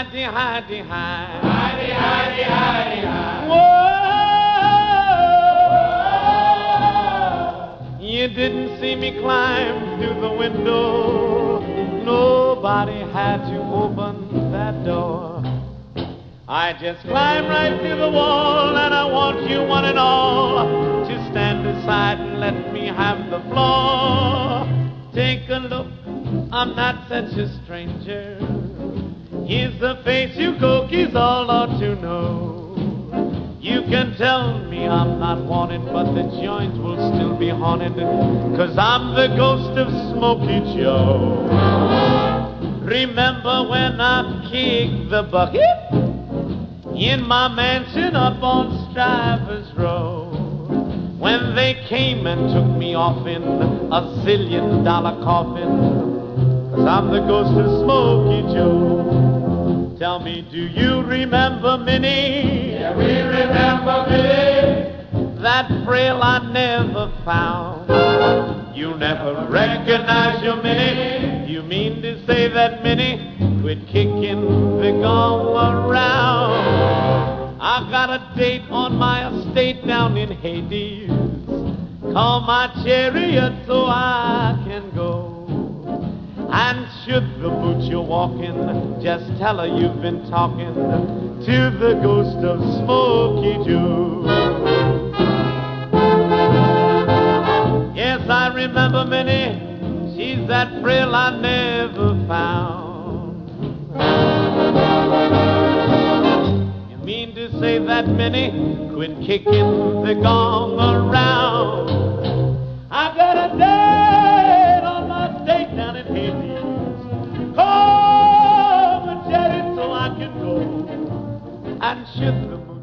Hide. Hidey, hidey, hidey, hide. Whoa. You didn't see me climb through the window. Nobody had to open that door. I just climbed right through the wall, and I want you one and all to stand aside and let me have the floor. Take a look, I'm not such a stranger. Here's the face you cookies all ought to know. You can tell me I'm not wanted, but the joint will still be haunted, cause I'm the ghost of Smokey Joe. Remember when I kicked the bucket? in my mansion up on Strivers Row. When they came and took me off in a zillion dollar coffin, cause I'm the ghost of Smokey Joe. Tell me, do you remember Minnie? Yeah, we remember Minnie. That frail I never found. You never recognize your Minnie. You mean to say that Minnie quit kicking the gong around? I got a date on my estate down in Hades. Call my chariot so I can go. And should the you're walking, just tell her you've been talking to the ghost of Smokey Joe. Yes, I remember Minnie. She's that frill I never found. You mean to say that Minnie quit kicking the gong around? And should the moon